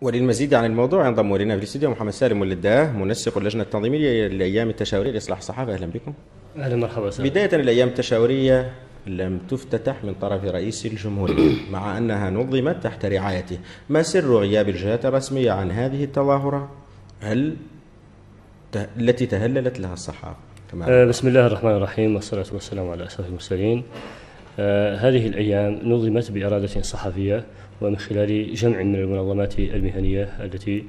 وللمزيد عن الموضوع ينضم الينا في الاستديو محمد سالم ولداه منسق اللجنة التنظيمية للأيام التشاورية لإصلاح الصحافة أهلا بكم. أهلا مرحبا سلام. بداية الأيام التشاورية لم تفتتح من طرف رئيس الجمهورية مع أنها نظمت تحت رعايته، ما سر غياب الجهات الرسمية عن هذه التظاهرة؟ هل التي تهللت لها الصحافة؟ آه بسم الله الرحمن الرحيم والصلاة والسلام على أشرف المرسلين. آه هذه الأيام نظمت بإرادة صحفية ومن خلال جمع من المنظمات المهنية التي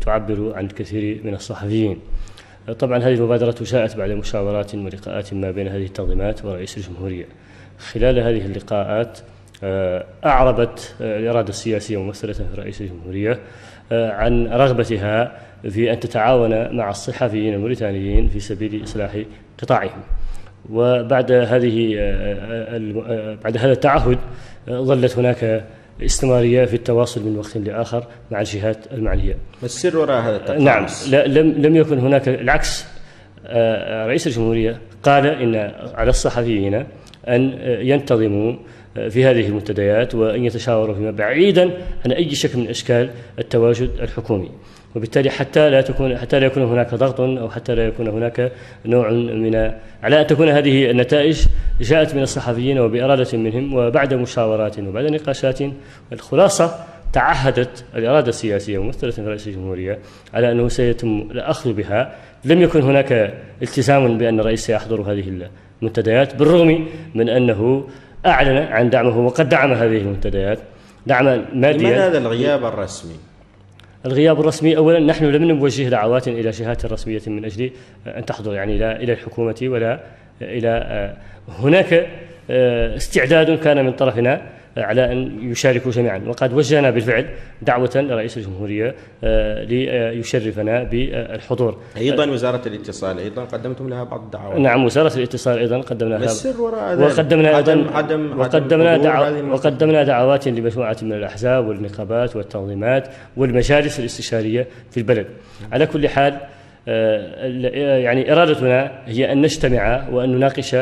تعبر عن الكثير من الصحفيين. طبعا هذه المبادرة جاءت بعد مشاورات ولقاءات ما بين هذه التنظيمات ورئيس الجمهورية. خلال هذه اللقاءات آه، أعربت آه، الإرادة السياسية ممثلة في رئيس الجمهورية آه، عن رغبتها في أن تتعاون مع الصحفيين الموريتانيين في سبيل إصلاح قطاعهم. وبعد هذه بعد هذا التعهد ظلت هناك استمرارية في التواصل من وقت لآخر مع الجهات المعنية ما السر وراء هذا التقاعس؟ نعم لا لم لم يكن هناك العكس آه، رئيس الجمهورية قال إن على الصحفيين أن ينتظموا في هذه المنتديات وأن يتشاوروا فيما بعيدا عن أي شكل من أشكال التواجد الحكومي. وبالتالي حتى لا تكون حتى لا يكون هناك ضغط أو حتى لا يكون هناك نوع من على أن تكون هذه النتائج جاءت من الصحفيين وبإرادة منهم وبعد مشاورات وبعد نقاشات الخلاصه تعهدت الإرادة السياسية ممثله في رئيس الجمهورية على أنه سيتم الأخذ بها. لم يكن هناك التزام بأن الرئيس سيحضر هذه المنتديات بالرغم من أنه أعلن عن دعمه وقد دعم هذه المنتديات دعما ماديا لماذا هذا الغياب الرسمي؟ الغياب الرسمي اولا نحن لم نوجه دعوات إلى جهات رسمية من أجل أن تحضر يعني لا إلى الحكومة ولا إلى آه، هناك آه، استعداد كان من طرفنا على أن يشاركوا جميعا. وقد وجهنا بالفعل دعوة لرئيس الجمهورية آه، ليشرفنا بالحضور. أيضا وزارة الاتصال أيضا قدمتم لها بعض الدعوات. نعم وزارة الاتصال أيضا قدمنا لها السر وراء وقدمنا أيضا عدم عدم وقدمنا دعو وقدمنا دعوات لمجموعة من الأحزاب والنقابات والتنظيمات والمجالس الاستشارية في البلد. على كل حال آه، يعني إرادتنا هي أن نجتمع وأن نناقش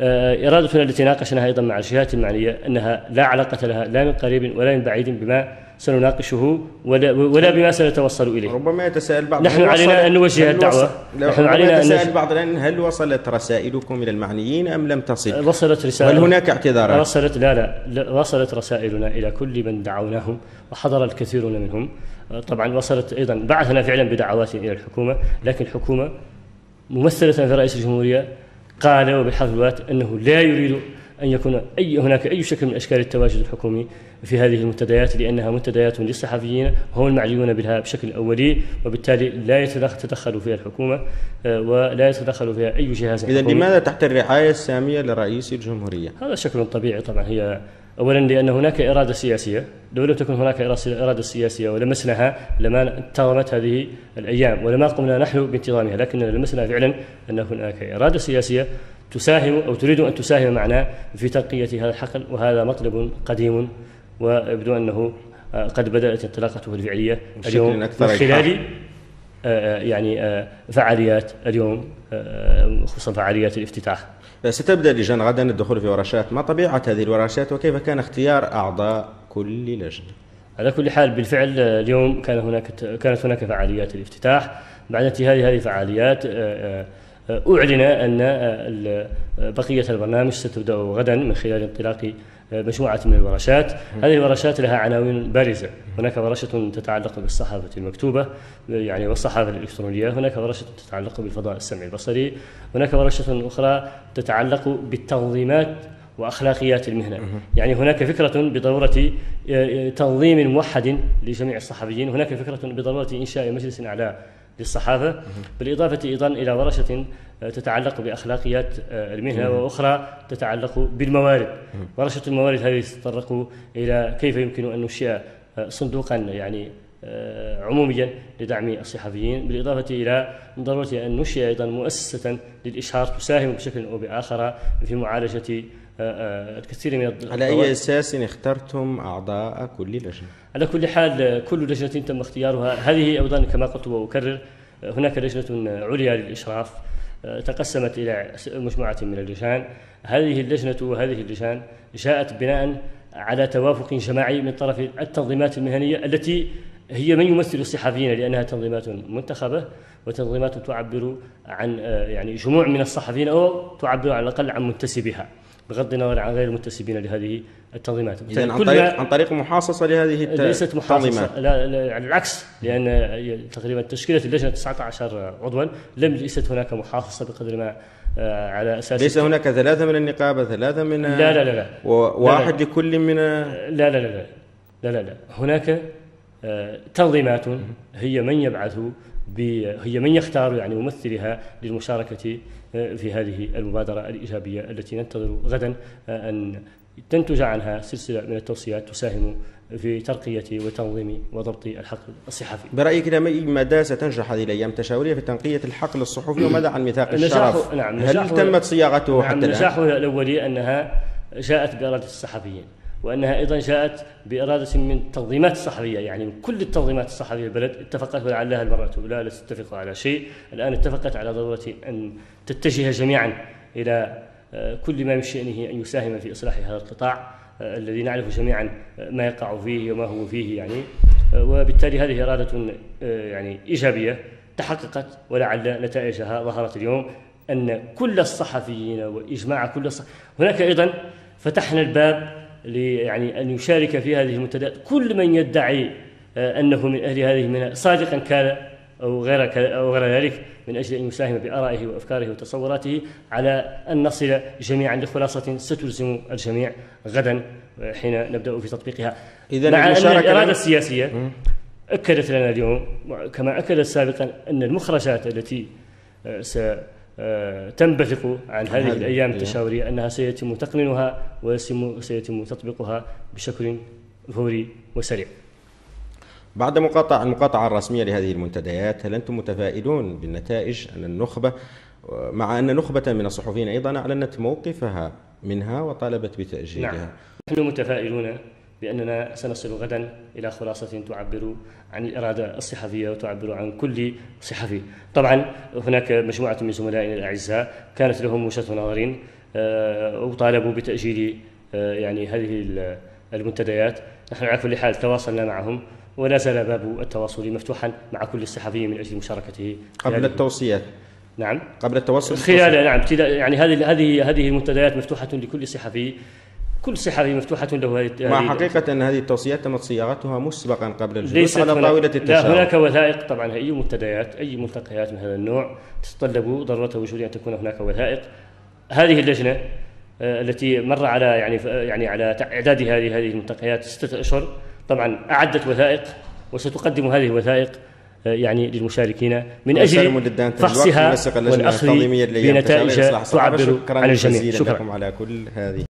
إرادتنا التي ناقشناها أيضا مع الجهات المعنية أنها لا علاقة لها لا من قريب ولا من بعيد بما سنناقشه ولا, ولا بما سنتوصل إليه. ربما يتساءل بعض نحن علينا أن نوجه الدعوة. نحن علينا أن يتساءل بعض الآن هل وصلت رسائلكم إلى المعنيين أم لم تصل؟ وصلت رسائل هل هناك اعتذارات؟ وصلت لا, لا لا وصلت رسائلنا إلى كل من دعوناهم وحضر الكثيرون منهم. طبعا وصلت أيضا بعثنا فعلا بدعوات إلى الحكومة لكن الحكومة ممثلة في رئيس الجمهورية قال وبحرف الوات أنه لا يريد أن يكون أي هناك أي شكل من أشكال التواجد الحكومي في هذه المنتديات لأنها منتديات للصحفيين هم المعنيون بها بشكل أولي وبالتالي لا يتدخل فيها الحكومة آه، ولا يتدخل فيها أي جهاز إذا لماذا تحت الرعاية السامية لرئيس الجمهورية؟ هذا شكل طبيعي طبعا هي اولا لأن هناك إرادة سياسية، لو لم تكن هناك إرادة سياسية ولمسناها لما انتظمت هذه الأيام ولما قمنا نحن بانتظامها، لكننا لمسنا فعلا أن هناك إرادة سياسية تساهم أو تريد أن تساهم معنا في تنقيه هذا الحقل وهذا مطلب قديم ويبدو أنه آه، قد بدأت انطلاقته الفعلية اليوم من خلال يعني آه، فعاليات اليوم خصوصا فعاليات الافتتاح. ستبدأ اللجان غدا الدخول في ورشات ما طبيعة هذه الورشات وكيف كان اختيار أعضاء كل لجنة؟ على كل حال بالفعل اليوم كان هناك كانت هناك فعاليات الافتتاح. بعد انتهاء هذه الفعاليات آه، آه، أن آه، بقية البرنامج ستبدأ غدا من خلال انطلاق مجموعة من الورشات. هذه الورشات لها عناوين بارزة. هناك ورشة تتعلق بالصحافة المكتوبة يعني والصحافة الإلكترونية. هناك ورشة تتعلق بالفضاء السمعي البصري. هناك ورشة أخرى تتعلق بالتنظيمات وأخلاقيات المهنة، يعني هناك فكرة بضرورة تنظيم موحد لجميع الصحفيين، هناك فكرة بضرورة إنشاء مجلس أعلى للصحافة بالإضافة أيضا إلى ورشة آه، تتعلق بأخلاقيات آه، المهنة وأخرى تتعلق بالموارد. ورشة الموارد هذه تتطرق إلى كيف يمكن أن ننشئ آه، صندوقا يعني عموميا لدعم الصحفيين بالإضافة إلى ضرورة أن ننشئ أيضا مؤسسة للإشهار تساهم بشكل أو بآخر في معالجة الكثير من على أي أساس اخترتم أعضاء كل لجنة؟ على كل حال كل لجنة تم اختيارها. هذه أيضا كما قلت وأكرر هناك لجنة عليا للإشراف تقسمت إلى مجموعة من اللجان. هذه اللجنة وهذه اللجان جاءت بناء على توافق جماعي من طرف التنظيمات المهنية التي هي من يمثل الصحفيين لأنها تنظيمات منتخبة وتنظيمات تعبر عن آه، يعني جموع من الصحفيين أو تعبر على الأقل عن منتسبيها. بغض النظر عن غير المنتسبين لهذه التنظيمات. إذا عن طريق عن طريق محاصصة لهذه التنظيمات ليست محاصصة. لا, لا على العكس لأن تقريبا تشكيلة اللجنة 19 عضوا. لم ليست هناك محاصصة بقدر ما آه، على أساس ليس هناك ثلاثة من النقابة ثلاثة من لا لا لا لا. وواحد لا لا. لكل من لا لا لا لا لا لا, لا. هناك تنظيمات هي من يبعث هي من يختار يعني ممثلها للمشاركة آه، في هذه المبادرة الإيجابية التي ننتظر غدا آه، أن تنتج عنها سلسلة من التوصيات تساهم في ترقية وتنظيم وضبط الحقل الصحفي. برأيك إلى أي مدى ستنجح هذه الأيام التشاورية في تنقية الحقل الصحفي وماذا عن ميثاق الشرف؟ نعم هل تمت صياغته نعم حتى الآن؟ نجاحها الأولي أنها جاءت بإرادة الصحفيين. وأنها أيضا جاءت بإرادة من تنظيمات الصحفية يعني من كل التنظيمات الصحفية البلد اتفقت ولعلها المرة الأولى لا تتفق على شيء. الآن اتفقت على ضرورة أن تتجه جميعا إلى آه، كل ما من شأنه أن يساهم في إصلاح هذا القطاع آه، الذي نعرف جميعا آه، ما يقع فيه وما هو فيه يعني. وبالتالي هذه إرادة يعني إيجابية تحققت ولعل نتائجها ظهرت اليوم أن كل الصحفيين وإجماع كل الصحفيين هناك أيضا فتحنا الباب يعني أن يشارك في هذه المنتديات كل من يدعي آه، أنه من أهل هذه المنى صادقا كان أو غير أو غير ذلك من أجل أن يساهم بآرائه وأفكاره وتصوراته على أن نصل جميعا لخلاصة ستلزم الجميع غدا آه، حين نبدأ في تطبيقها. إذا مع أن الإرادة السياسية أكدت لنا اليوم كما أكدت سابقا أن المخرجات التي آه، تنبثق عن هذه الأيام التشاورية أنها سيتم تقنينها وسيتم تطبيقها بشكل فوري وسريع. بعد مقاطعة المقاطعة الرسمية لهذه المنتديات هل أنتم متفائلون بالنتائج أن النخبة مع أن نخبة من الصحفيين أيضا أعلنت موقفها منها وطالبت بتأجيلها؟ نعم. نحن متفائلون بأننا سنصل غدا إلى خلاصة تعبر عن الإرادة الصحفية وتعبر عن كل صحفي. طبعا هناك مجموعة من زملائنا الأعزاء كانت لهم وجهة نظر آه، وطالبوا بتأجيل آه، يعني هذه المنتديات. نحن على كل حال تواصلنا معهم ولا زال باب التواصل مفتوحا مع كل الصحفيين من أجل مشاركته. قبل التوصيات. نعم. قبل التوصل خلال نعم. يعني هذه هذه هذه المنتديات مفتوحة لكل صحفي. كل صحفي مفتوحة له مع حقيقة أن هذه التوصيات تمت صياغتها مسبقا قبل الجلوس على طاولة التشاور لا هناك وثائق طبعا أي منتديات أي ملتقيات من هذا النوع تتطلب ضرورة وجود أن تكون هناك وثائق. هذه اللجنة آه، التي مر على يعني يعني على إعداد هذه هذه الملتقيات ستة أشهر طبعا أعدت وثائق وستقدم هذه الوثائق آه، يعني للمشاركين من أجل فحصها والأخذ بنتائج تعبر عن الجميع. شكرا. على كل هذه